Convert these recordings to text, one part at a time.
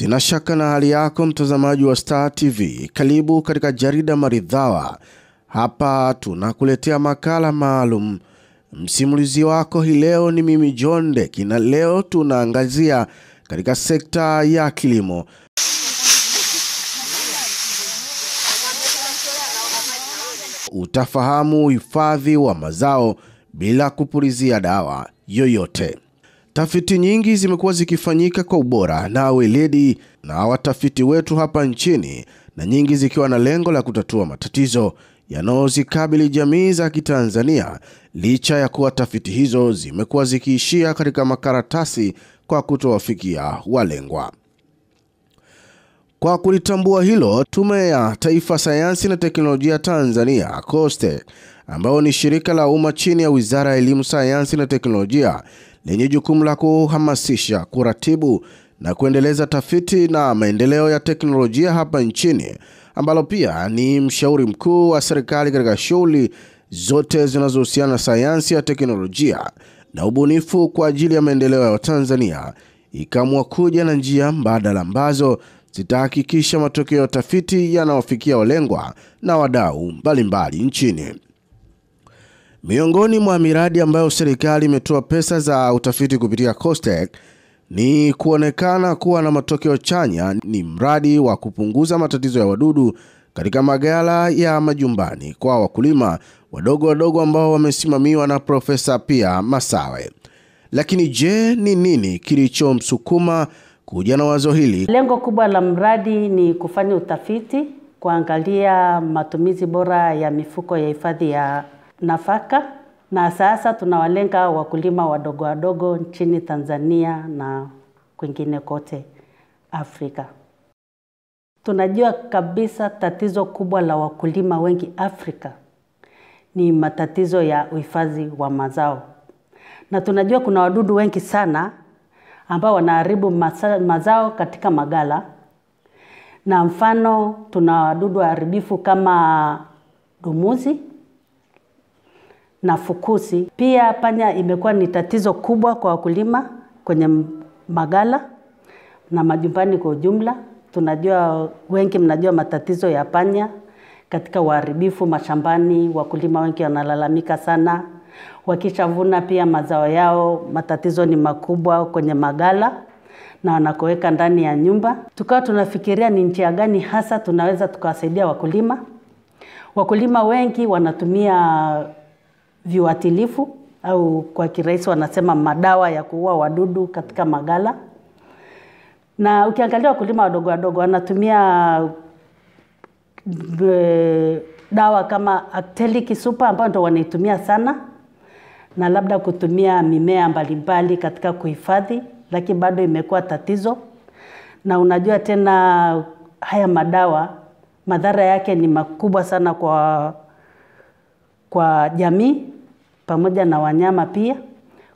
Sina shaka na hali yako mtazamaji wa Star TV. Karibu katika jarida maridhawa. Hapa tunakuletea makala maalum. Msimulizi wako hii leo ni mimi John Deki, na leo tunaangazia katika sekta ya kilimo. Utafahamu uhifadhi wa mazao bila kupulizia dawa yoyote. Tafiti nyingi zimekuwa zikifanyika kwa ubora na weledi na watafiti wetu hapa nchini, na nyingi zikiwa na lengo la kutatua matatizo yanayozikabili jamii za Kitanzania, licha ya kuwa tafiti hizo zimekuwa zikiishia katika makaratasi kwa kutowafikia walengwa. Kwa kulitambua hilo, Tume ya Taifa Sayansi na Teknolojia Tanzania COSTE, ambayo ni shirika la umma chini ya Wizara ya Elimu, Sayansi na Teknolojia lenye jukumu la kuhamasisha, kuratibu na kuendeleza tafiti na maendeleo ya teknolojia hapa nchini, ambalo pia ni mshauri mkuu wa serikali katika shughuli zote zinazohusiana na sayansi ya teknolojia na ubunifu kwa ajili ya maendeleo ya Watanzania, ikaamua kuja na njia mbadala ambazo zitahakikisha matokeo ya tafiti yanawafikia walengwa na wadau mbalimbali nchini. Miongoni mwa miradi ambayo serikali imetoa pesa za utafiti kupitia COSTECH ni kuonekana kuwa na matokeo chanya ni mradi wa kupunguza matatizo ya wadudu katika maghala ya majumbani kwa wakulima wadogo wadogo ambao wamesimamiwa na Profesa Pia Masawe. Lakini je, ni nini kilichomsukuma kuja na wazo hili? Lengo kubwa la mradi ni kufanya utafiti, kuangalia matumizi bora ya mifuko ya hifadhi ya nafaka, na sasa tunawalenga wakulima wadogo wadogo nchini Tanzania na kwingine kote Afrika. Tunajua kabisa tatizo kubwa la wakulima wengi Afrika ni matatizo ya uhifadhi wa mazao, na tunajua kuna wadudu wengi sana ambao wanaharibu mazao katika magala, na mfano tuna wadudu waharibifu kama dumuzi na fukusi. Pia panya imekuwa ni tatizo kubwa kwa wakulima kwenye magala na majumbani kwa ujumla. Tunajua wengi mnajua matatizo ya panya katika uharibifu mashambani. Wakulima wengi wanalalamika sana, wakishavuna pia mazao yao, matatizo ni makubwa kwenye magala na wanakoweka ndani ya nyumba. Tukawa tunafikiria ni njia gani hasa tunaweza tukawasaidia wakulima. Wakulima wengi wanatumia viuatilifu au kwa kirahisi wanasema madawa ya kuua wadudu katika magala, na ukiangalia wakulima wadogo wadogo wanatumia dawa kama Actellic super ambayo ndo wanaitumia sana, na labda kutumia mimea mbalimbali katika kuhifadhi, lakini bado imekuwa tatizo. Na unajua tena haya madawa madhara yake ni makubwa sana kwa kwa jamii pamoja na wanyama pia,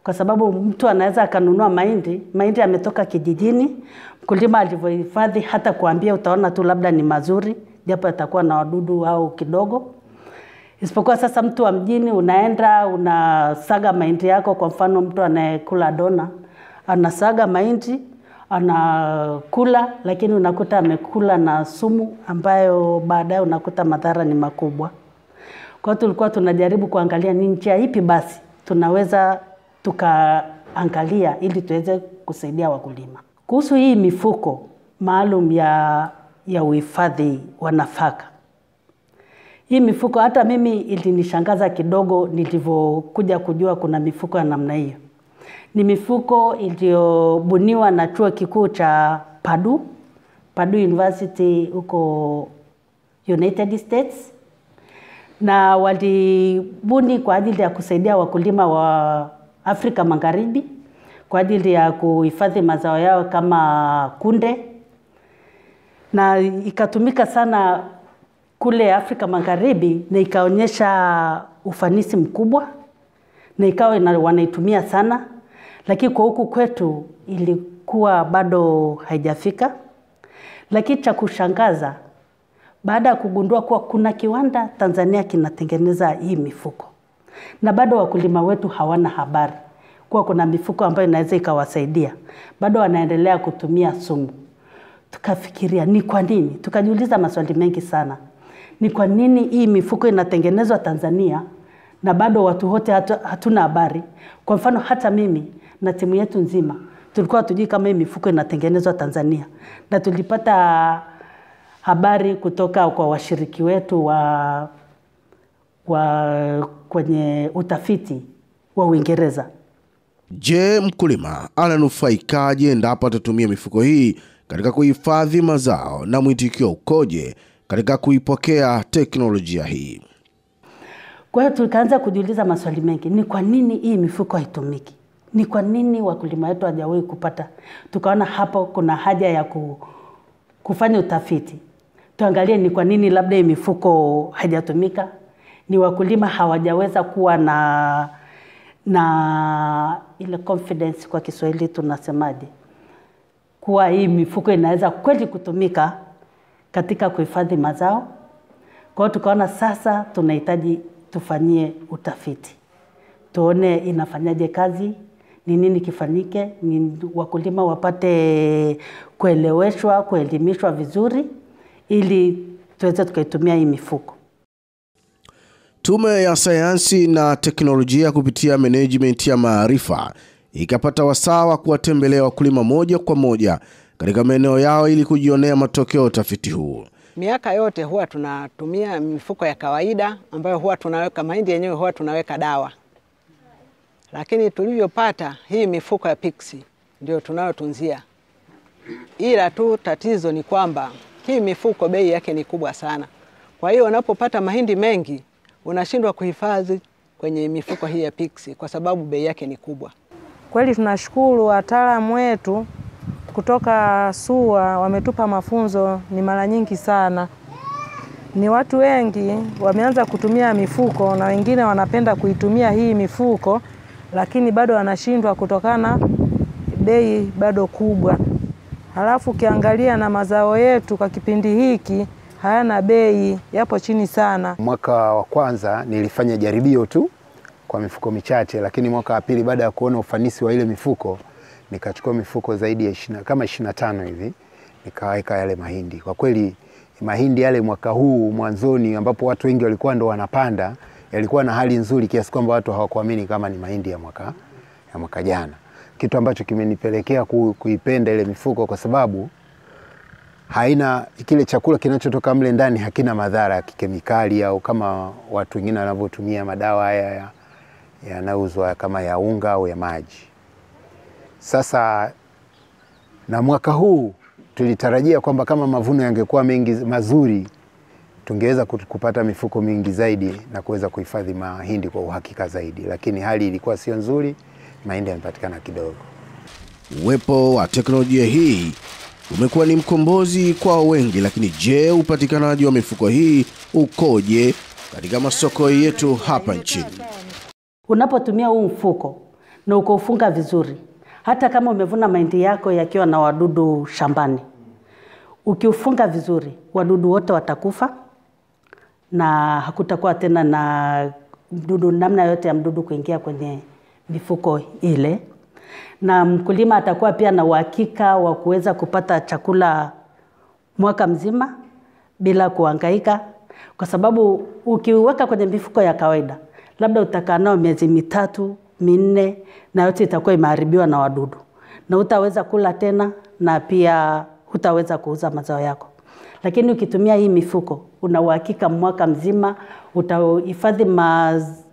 kwa sababu mtu anaweza akanunua mahindi, mahindi ametoka kijijini, mkulima alivyohifadhi, hata kuambia utaona tu labda ni mazuri, japo yatakuwa na wadudu au kidogo. Isipokuwa sasa mtu wa mjini, unaenda unasaga mahindi yako. Kwa mfano, mtu anayekula dona anasaga mahindi anakula, lakini unakuta amekula na sumu ambayo baadaye unakuta madhara ni makubwa. Kwa hiyo tulikuwa tunajaribu kuangalia ni njia ipi basi tunaweza tukaangalia ili tuweze kusaidia wakulima. Kuhusu hii mifuko maalum ya, ya uhifadhi wa nafaka, hii mifuko hata mimi ilinishangaza kidogo nilivyokuja kujua kuna mifuko ya namna hiyo. Ni mifuko iliyobuniwa na chuo kikuu cha Purdue, Purdue University huko United States na walibuni kwa ajili ya kusaidia wakulima wa Afrika Magharibi kwa ajili ya kuhifadhi mazao yao kama kunde, na ikatumika sana kule Afrika Magharibi na ikaonyesha ufanisi mkubwa na ikawa wanaitumia sana, lakini kwa huku kwetu ilikuwa bado haijafika. Lakini cha kushangaza baada ya kugundua kuwa kuna kiwanda Tanzania kinatengeneza hii mifuko na bado wakulima wetu hawana habari kuwa kuna mifuko ambayo inaweza ikawasaidia, bado wanaendelea kutumia sumu. tukafikiria ni kwa nini, tukajiuliza maswali mengi sana. Ni kwa nini hii mifuko inatengenezwa Tanzania na bado watu wote hatu, hatuna habari? Kwa mfano hata mimi na timu yetu nzima tulikuwa hatujui kama hii mifuko inatengenezwa Tanzania, na tulipata habari kutoka kwa washiriki wetu wa, wa kwenye utafiti wa Uingereza. Je, mkulima ananufaikaje endapo atatumia mifuko hii katika kuhifadhi mazao na mwitikio ukoje katika kuipokea teknolojia hii? Kwa hiyo tukaanza kujiuliza maswali mengi, ni kwa nini hii mifuko haitumiki? Ni kwa nini wakulima wetu hawajawahi kupata? Tukaona hapo kuna haja ya ku, kufanya utafiti, tuangalie ni kwa nini labda mifuko haijatumika, ni wakulima hawajaweza kuwa na na ile confidence, kwa Kiswahili tunasemaje, kuwa hii mifuko inaweza kweli kutumika katika kuhifadhi mazao. Kwa hiyo tukaona sasa tunahitaji tufanyie utafiti, tuone inafanyaje kazi, ni nini kifanyike, ni wakulima wapate kueleweshwa, kuelimishwa vizuri, ili tuweze tukaitumia hii mifuko. Tume ya Sayansi na Teknolojia kupitia Management ya Maarifa ikapata wasaa wa kuwatembelea wakulima moja kwa moja katika maeneo yao ili kujionea matokeo ya utafiti huu. Miaka yote huwa tunatumia mifuko ya kawaida ambayo huwa tunaweka mahindi yenyewe huwa tunaweka dawa, lakini tulivyopata hii mifuko ya Pixi ndio tunayotunzia, ila tu tatizo ni kwamba hii mifuko bei yake ni kubwa sana. Kwa hiyo unapopata mahindi mengi unashindwa kuhifadhi kwenye mifuko hii ya Pixi kwa sababu bei yake ni kubwa. Kweli tunashukuru wataalamu wetu kutoka SUA wametupa mafunzo ni mara nyingi sana. Ni watu wengi wameanza kutumia mifuko na wengine wanapenda kuitumia hii mifuko, lakini bado wanashindwa kutokana bei bado kubwa. Halafu ukiangalia na mazao yetu kwa kipindi hiki hayana bei, yapo chini sana. Mwaka wa kwanza nilifanya jaribio tu kwa mifuko michache, lakini mwaka wa pili baada ya kuona ufanisi wa ile mifuko nikachukua mifuko zaidi ya ishina, kama ishirini na tano hivi nikaweka yale mahindi. Kwa kweli mahindi yale mwaka huu mwanzoni, ambapo watu wengi walikuwa ndo wanapanda, yalikuwa na hali nzuri kiasi kwamba watu hawakuamini kama ni mahindi ya mwaka, ya mwaka jana, kitu ambacho kimenipelekea kuipenda ile mifuko kwa sababu haina kile chakula kinachotoka mle ndani hakina madhara ya kikemikali au kama watu wengine wanavyotumia madawa haya yanayouzwa ya kama ya unga au ya maji. Sasa na mwaka huu tulitarajia kwamba kama mavuno yangekuwa mengi mazuri, tungeweza kupata mifuko mingi zaidi na kuweza kuhifadhi mahindi kwa uhakika zaidi, lakini hali ilikuwa sio nzuri, mahindi yamepatikana kidogo. Uwepo wa teknolojia hii umekuwa ni mkombozi kwa wengi, lakini je, upatikanaji wa mifuko hii ukoje katika masoko yetu hapa nchini? Unapotumia huu mfuko na ukaufunga vizuri, hata kama umevuna mahindi yako yakiwa na wadudu shambani, ukiufunga vizuri, wadudu wote watakufa na hakutakuwa tena na mdudu, namna yote ya mdudu kuingia kwenye mifuko ile, na mkulima atakuwa pia na uhakika wa kuweza kupata chakula mwaka mzima bila kuangaika kwa sababu ukiweka kwenye mifuko ya kawaida, labda utakaa nao miezi mitatu minne, na yote itakuwa imeharibiwa na wadudu, na utaweza kula tena, na pia hutaweza kuuza mazao yako. Lakini ukitumia hii mifuko, una uhakika mwaka mzima utahifadhi maz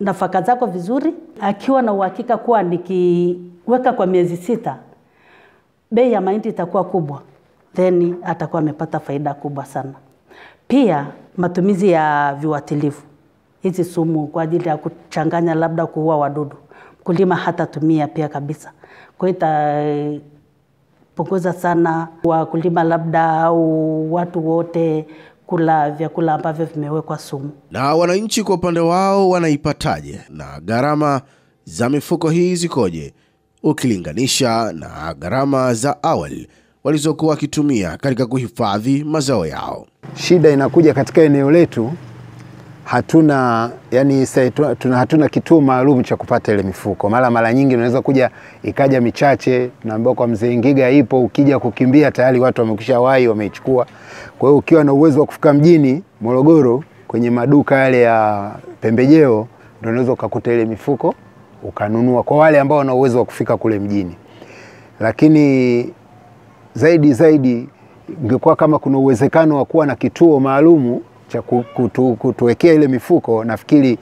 nafaka zako vizuri, akiwa na uhakika kuwa nikiweka kwa miezi sita, bei ya mahindi itakuwa kubwa, then atakuwa amepata faida kubwa sana. Pia matumizi ya viuatilifu, hizi sumu kwa ajili ya kuchanganya, labda kuua wadudu, mkulima hatatumia pia kabisa. Kwa hiyo itapunguza sana wakulima labda au watu wote kula vyakula ambavyo vimewekwa sumu. Na wananchi kwa upande wao wanaipataje na gharama za mifuko hii zikoje ukilinganisha na gharama za awali walizokuwa wakitumia katika kuhifadhi mazao yao? Shida inakuja katika eneo letu, hatuna yani tuna, hatuna kituo maalum cha kupata ile mifuko. Mara mara nyingi unaweza kuja ikaja michache, naambiwa kwa mzee Ngiga ipo, ukija kukimbia tayari watu wamekwisha wahi wameichukua. Kwa hiyo ukiwa na uwezo wa kufika mjini Morogoro kwenye maduka yale ya pembejeo, ndio unaweza ukakuta ile mifuko ukanunua, kwa wale ambao wana uwezo wa kufika kule mjini, lakini zaidi zaidi ingekuwa kama kuna uwezekano wa kuwa na kituo maalumu cha ku- kutu, kutuwekea ile mifuko, nafikiri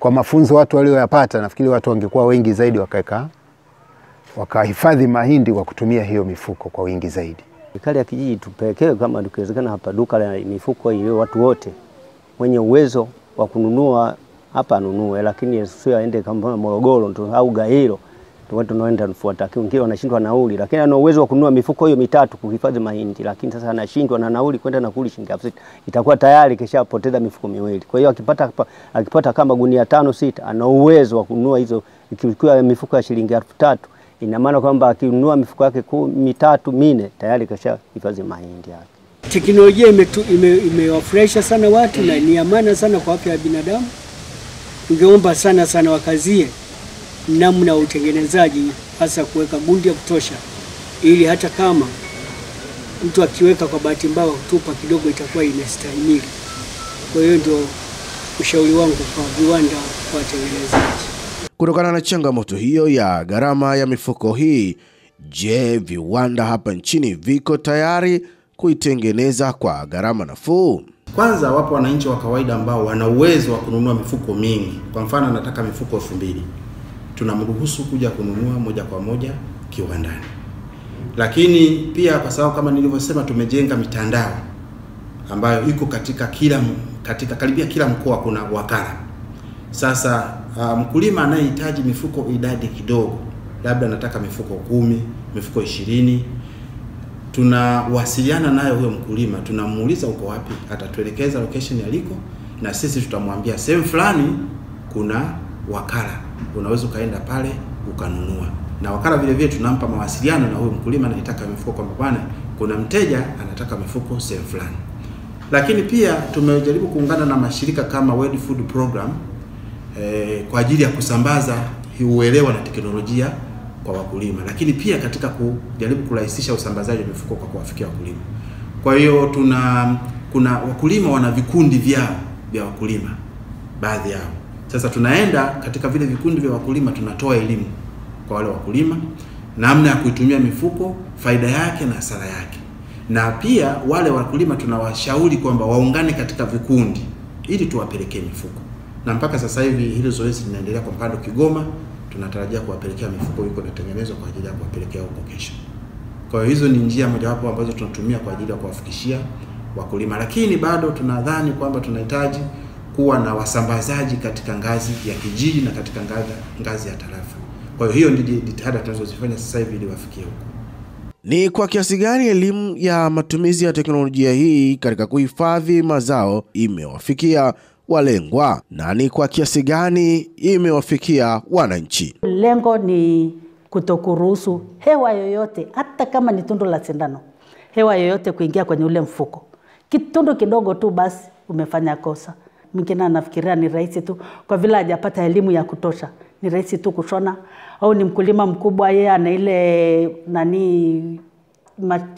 kwa mafunzo watu walioyapata, nafikiri watu wangekuwa wengi zaidi wakaweka wakahifadhi mahindi kwa kutumia hiyo mifuko kwa wingi zaidi. Serikali ya kijiji tupelekee kama ikiwezekana hapa duka la mifuko ile, watu wote mwenye uwezo wa kununua hapa anunue, lakini sio aende kama Morogoro au Gairo ndio tunaenda kufuata. Wengine wanashindwa nauli, lakini ana uwezo wa kununua mifuko hiyo mitatu kuhifadhi mahindi, lakini sasa anashindwa na nauli kwenda na kuli shilingi elfu itakuwa tayari kishapoteza mifuko miwili. Kwa hiyo akipata akipata kama gunia tano sita, ana uwezo wa kununua hizo, ikiwa mifuko ya shilingi elfu tatu ina maana kwamba akinunua mifuko yake mitatu mine tayari kasha hifadhi mahindi yake. Teknolojia imewafurahisha ime- imewafurahisha sana watu na ni amana sana kwa afya ya binadamu. Ungeomba sana sana wakazie namna ya utengenezaji, hasa kuweka gundi ya kutosha, ili hata kama mtu akiweka kwa bahati mbaya kutupa kidogo, itakuwa inastahimili. Kwa hiyo ndio ushauri wangu kwa viwanda, kwa watengenezaji. Kutokana na changamoto hiyo ya gharama ya mifuko hii, je, viwanda hapa nchini viko tayari kuitengeneza kwa gharama nafuu? Kwanza wapo wananchi wa kawaida ambao wana uwezo wa kununua mifuko mingi. Kwa mfano, anataka mifuko elfu mbili tunamruhusu kuja kununua moja kwa moja kiwandani. Lakini pia kwa sababu kama nilivyosema, tumejenga mitandao ambayo iko katika kila katika karibia kila mkoa kuna wakala. Sasa uh, mkulima anayehitaji mifuko idadi kidogo, labda anataka mifuko kumi, mifuko ishirini, tunawasiliana naye huyo mkulima, tunamuuliza uko wapi, atatuelekeza location aliko, na sisi tutamwambia sehemu fulani kuna wakala, unaweza ukaenda pale ukanunua. Na wakala vile vile tunampa mawasiliano na huyo mkulima anayetaka mifuko, kwamba bwana, kuna mteja anataka mifuko sehemu fulani. Lakini pia tumejaribu kuungana na mashirika kama World Food Program eh, kwa ajili ya kusambaza uelewa na teknolojia kwa wakulima, lakini pia katika kujaribu kurahisisha usambazaji wa mifuko kwa kuwafikia wakulima. Kwa hiyo tuna kuna wakulima wana vikundi vyao vya wakulima, baadhi yao. Sasa tunaenda katika vile vikundi vya wakulima, tunatoa elimu kwa wale wakulima, namna ya kuitumia mifuko, faida yake na hasara yake, na pia wale wakulima tunawashauri kwamba waungane katika vikundi ili tuwapelekee mifuko, na mpaka sasa hivi hilo zoezi linaendelea. Kwa Mpando Kigoma tunatarajia kuwapelekea mifuko iko inatengenezwa kwa ajili ya kuwapelekea huko kesho. Kwa hiyo hizo ni njia mojawapo ambazo tunatumia kwa ajili ya kuwafikishia wakulima, lakini bado tunadhani kwamba tunahitaji kuwa na wasambazaji katika ngazi ya kijiji na katika ngazi, ngazi ya tarafa. Kwa hiyo hiyo ndio jitihada tunazozifanya sasa hivi ili wafikie huko. Ni kwa kiasi gani elimu ya matumizi ya teknolojia hii katika kuhifadhi mazao imewafikia walengwa na ni kwa kiasi gani imewafikia wananchi? Lengo ni kutokuruhusu hewa yoyote, hata kama ni tundu la sindano, hewa yoyote kuingia kwenye ule mfuko. Kitundu kidogo tu, basi umefanya kosa. Mwingine anafikiria ni rahisi tu, kwa vile hajapata elimu ya kutosha, ni rahisi tu kushona, au ni mkulima mkubwa, yeye ana ile nani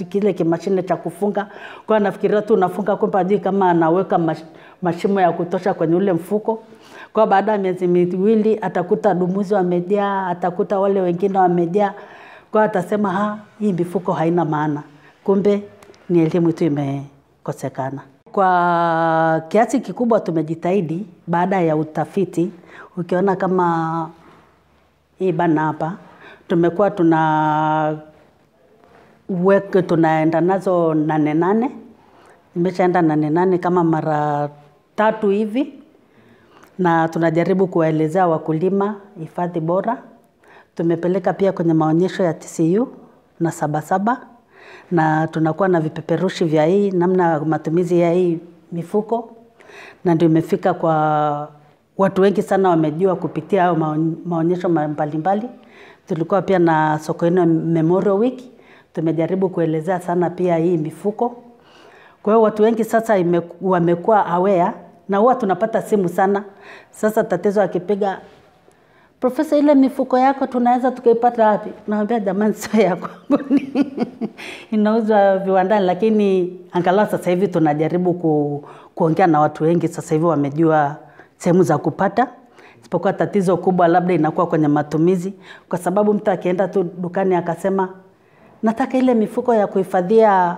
kile kimashine cha kufunga, kwa anafikiria tu unafunga, kwamba ajui kama anaweka mash, mashimo ya kutosha kwenye ule mfuko. Kwa baada ya miezi miwili atakuta dumuzi wamejaa, atakuta wale wengine wamejaa, kwa atasema ha, hii mifuko haina maana, kumbe ni elimu tu imekosekana. Kwa kiasi kikubwa tumejitahidi baada ya utafiti, ukiona kama hii bana hapa tumekuwa tuna weke tunaenda nazo nane nane, nimeshaenda nane nane kama mara tatu hivi, na tunajaribu kuwaelezea wakulima hifadhi bora. Tumepeleka pia kwenye maonyesho ya TCU na Sabasaba, na tunakuwa na vipeperushi vya hii namna matumizi ya hii mifuko, na ndio imefika kwa watu wengi sana, wamejua kupitia hayo maonyesho mbalimbali. Tulikuwa pia na Sokoine Memorial Week, tumejaribu kuelezea sana pia hii mifuko. Kwa hiyo watu wengi sasa wamekuwa aware na huwa tunapata simu sana. Sasa tatizo akipiga Profesa, ile mifuko yako tunaweza tukaipata wapi? Naambia jamani, sio ya kwangu, inauzwa viwandani, lakini angalau sasa hivi tunajaribu ku, kuongea na watu wengi. Sasa hivi wamejua sehemu za kupata, isipokuwa tatizo kubwa labda inakuwa kwenye matumizi, kwa sababu mtu akienda tu dukani akasema nataka ile mifuko ya kuhifadhia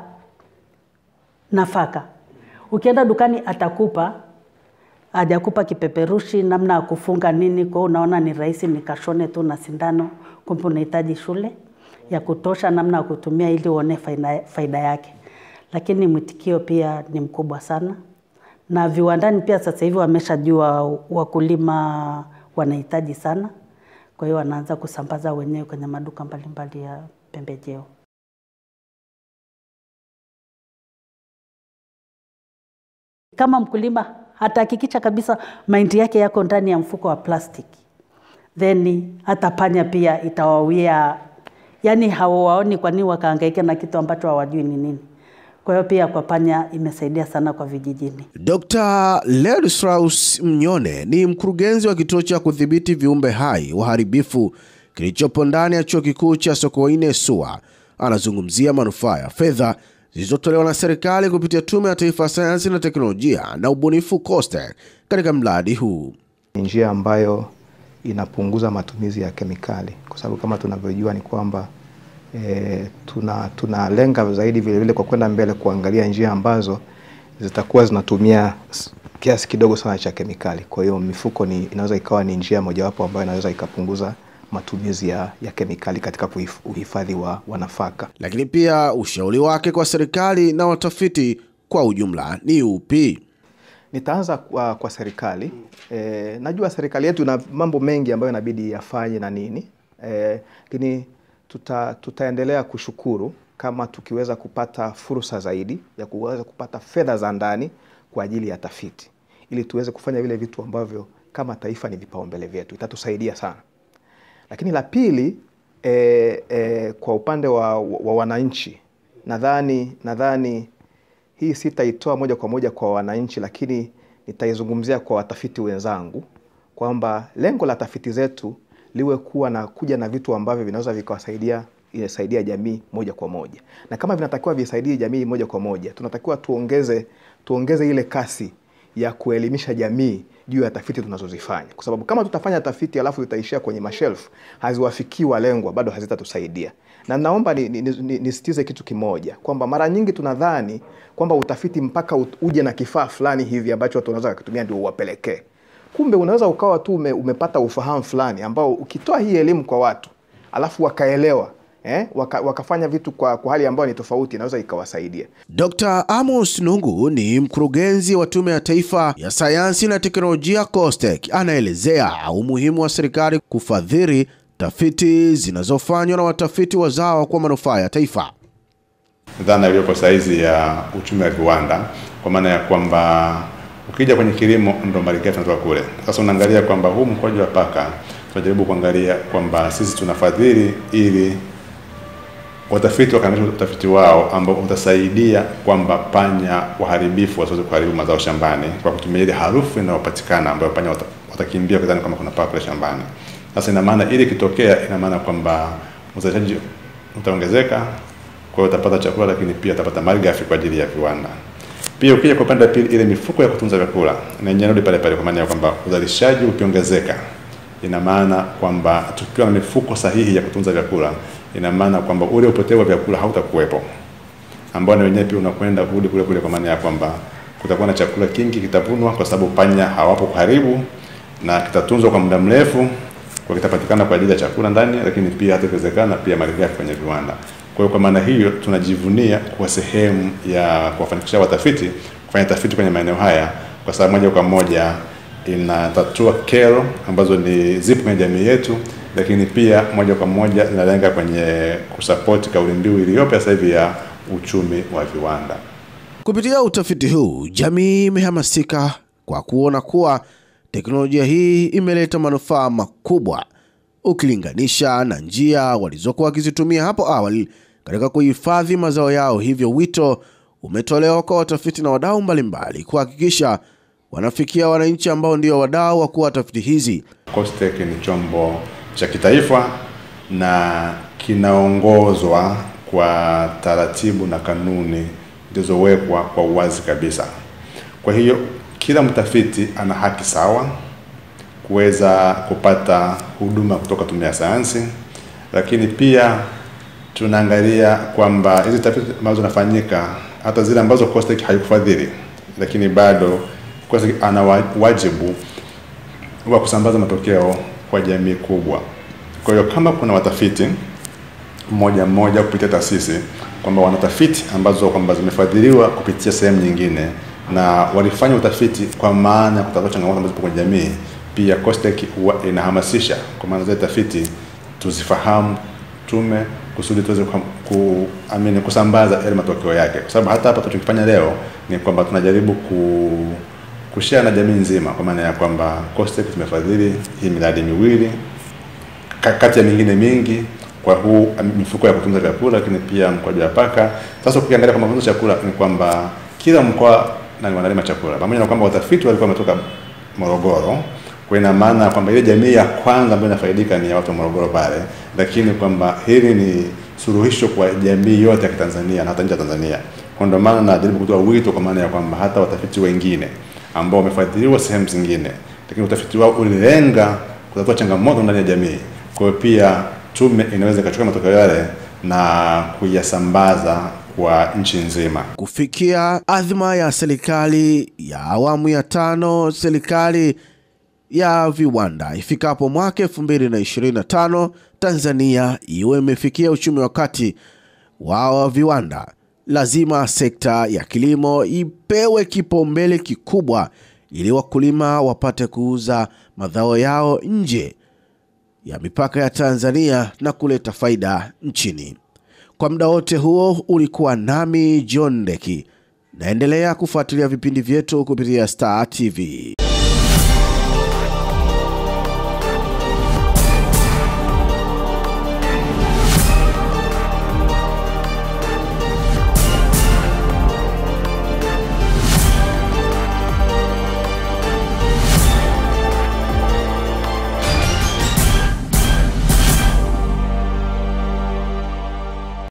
nafaka, ukienda dukani atakupa hajakupa kipeperushi namna ya kufunga nini. Kwa unaona ni rahisi nikashone tu na sindano, kumbe unahitaji shule ya kutosha namna ya kutumia ili uone faida, faida yake. Lakini mwitikio pia ni mkubwa sana, na viwandani pia sasa hivi wameshajua wakulima wanahitaji sana, kwa hiyo wanaanza kusambaza wenyewe kwenye maduka mbalimbali ya pembejeo. Kama mkulima hatahakikisha kabisa maindi yake yako ndani ya mfuko wa plastiki, then hata panya pia itawawia, yani hawawaoni kwa wakaangaika na kitu ambacho hawajui ni nini. Kwa hiyo pia kwa panya imesaidia sana kwa vijijini. Dr. Ledstraus Mnyone ni mkurugenzi wa kituo cha kudhibiti viumbe hai waharibifu kilichopo ndani ya chuo kikuu cha Sokoine SUA. Anazungumzia manufaa ya fedha zilizotolewa na serikali kupitia Tume ya Taifa ya Sayansi na Teknolojia na Ubunifu COSTECH katika mradi huu. ni njia ambayo inapunguza matumizi ya kemikali, kwa sababu kama tunavyojua ni kwamba e, tuna tunalenga zaidi vilevile vile kwa kwenda mbele kuangalia njia ambazo zitakuwa zinatumia kiasi kidogo sana cha kemikali. Kwa hiyo mifuko ni, inaweza ikawa ni njia mojawapo ambayo inaweza ikapunguza matumizi ya, ya kemikali katika uhifadhi wa, wa nafaka. Lakini pia ushauri wake kwa serikali na watafiti kwa ujumla ni upi? Nitaanza kwa, kwa serikali e, najua serikali yetu ina mambo mengi ambayo inabidi yafanye na nini e, lakini tuta, tutaendelea kushukuru kama tukiweza kupata fursa zaidi ya kuweza kupata fedha za ndani kwa ajili ya tafiti ili tuweze kufanya vile vitu ambavyo kama taifa ni vipaumbele vyetu, itatusaidia sana. Lakini la pili e, e, kwa upande wa, wa wananchi nadhani nadhani hii sitaitoa moja kwa moja kwa wananchi, lakini nitaizungumzia kwa watafiti wenzangu kwamba lengo la tafiti zetu liwe kuwa na kuja na vitu ambavyo vinaweza vikawasaidia inasaidia jamii moja kwa moja, na kama vinatakiwa visaidie jamii moja kwa moja, tunatakiwa tuongeze tuongeze ile kasi ya kuelimisha jamii juu ya tafiti tunazozifanya, kwa sababu kama tutafanya tafiti alafu zitaishia kwenye mashelf, haziwafikii walengwa, bado hazitatusaidia. Na naomba nisitize ni, ni, ni kitu kimoja kwamba mara nyingi tunadhani kwamba utafiti mpaka uje na kifaa fulani hivi ambacho watu wanaweza kutumia ndio uwapelekee. Kumbe unaweza ukawa tu ume, umepata ufahamu fulani ambao ukitoa hii elimu kwa watu alafu wakaelewa eh, waka, wakafanya vitu kwa, kwa hali ambayo ni tofauti, inaweza ikawasaidia. Dr. Amos Nungu ni mkurugenzi wa Tume ya Taifa ya Sayansi na Teknolojia COSTECH. Anaelezea umuhimu wa serikali kufadhili tafiti zinazofanywa na watafiti wazawa kwa manufaa ya taifa. dhana iliyopo saizi ya uchumi wa viwanda, kwa maana ya kwamba ukija kwenye kilimo ndo malighafi tunatoka kule. Sasa unaangalia kwamba huu mkojo wa paka, tunajaribu kuangalia kwamba sisi tunafadhili ili watafiti wakamilishe utafiti wao ambao utasaidia kwamba panya waharibifu wasiweze kuharibu mazao shambani kwa kutumia ile harufu inayopatikana ambayo panya wata- watakimbia kudhani kama kuna paa kule shambani. Sasa ina maana ili ikitokea, ina maana kwamba uzalishaji utaongezeka, kwa hiyo utapata chakula, lakini pia utapata malighafi kwa ajili ya viwanda. Pia ukija kwa upande wa pili, ile mifuko ya kutunza vyakula na yenyewe pale pale, kwa maana ya kwamba uzalishaji ukiongezeka, ina maana kwamba tukiwa na mifuko sahihi ya kutunza vyakula, ina maana kwamba ule upotevu wa vyakula hautakuwepo, ambao na wenyewe pia unakwenda kurudi kule kule, kwa maana ya kwamba kutakuwa na chakula kingi kitavunwa, kwa sababu panya hawapo karibu, na kitatunzwa kwa muda mrefu, kwa kitapatikana kwa ajili ya chakula ndani, lakini pia hata ikiwezekana pia malighafi kwenye viwanda. Kwa hiyo kwa maana hiyo tunajivunia kuwa sehemu ya kuwafanikisha watafiti kufanya tafiti kwenye maeneo haya, kwa sababu moja kwa moja inatatua kero ambazo ni zipo kwenye jamii yetu, lakini pia moja kwa moja inalenga kwenye kusapoti kauli mbiu iliyopo sasa hivi ya uchumi wa viwanda. Kupitia utafiti huu, jamii imehamasika kwa kuona kuwa teknolojia hii imeleta manufaa makubwa ukilinganisha na njia walizokuwa wakizitumia hapo awali katika kuhifadhi mazao yao. Hivyo wito umetolewa kwa watafiti na wadau mbalimbali kuhakikisha wanafikia wananchi ambao ndio wadau wa kuwa tafiti hizi. COSTECH ni chombo cha kitaifa na kinaongozwa kwa taratibu na kanuni zilizowekwa kwa uwazi kabisa. Kwa hiyo kila mtafiti ana haki sawa kuweza kupata huduma kutoka Tume ya Sayansi, lakini pia tunaangalia kwamba hizi tafiti ambazo zinafanyika hata zile ambazo COSTECH haikufadhili, lakini bado COSTECH ana wajibu wa kusambaza matokeo kwa jamii kubwa. Kwa hiyo kama kuna watafiti mmoja mmoja kupitia taasisi kwamba wanatafiti ambazo kwamba zimefadhiliwa kupitia sehemu nyingine na walifanya utafiti kwa maana ya kutatua changamoto ambazo zipo kwenye jamii, pia COSTECH huwa inahamasisha kwa maana zile tafiti tuzifahamu tume kusudi tuweze kuamini kusambaza yale matokeo yake, kwa sababu hata hapa tunachokifanya leo ni kwamba tunajaribu ku kushare na jamii nzima, kwa maana ya kwamba COSTECH tumefadhili hii miradi miwili kati ya mingine mingi kwa huu mifuko ya kutunza vyakula, lakini pia mkwaju wa paka. Sasa ukiangalia kwa mafunzo chakula ni kwamba kila mkoa na wanalima chakula, pamoja na kwamba watafiti walikuwa wametoka Morogoro, kwa ina maana kwamba ile jamii ya kwanza ambayo inafaidika ni ya watu wa Morogoro pale, lakini kwamba hili ni suluhisho kwa jamii yote ya Kitanzania na hata nje ya Tanzania. Kwa ndio maana najaribu kutoa wito kwa maana ya kwamba hata watafiti wengine ambao wamefadhiliwa sehemu zingine, lakini utafiti wao ulilenga kutatua changamoto ndani ya jamii. Kwa hiyo pia tume inaweza ikachukua matokeo yale na kuyasambaza kwa nchi nzima. Kufikia adhima ya serikali ya awamu ya tano, serikali ya viwanda, ifikapo mwaka 2025 Tanzania iwe imefikia uchumi wa kati wa viwanda, lazima sekta ya kilimo ipewe kipaumbele kikubwa ili wakulima wapate kuuza mazao yao nje ya mipaka ya Tanzania na kuleta faida nchini. Kwa muda wote huo ulikuwa nami John Ndeki. Naendelea kufuatilia vipindi vyetu kupitia Star TV.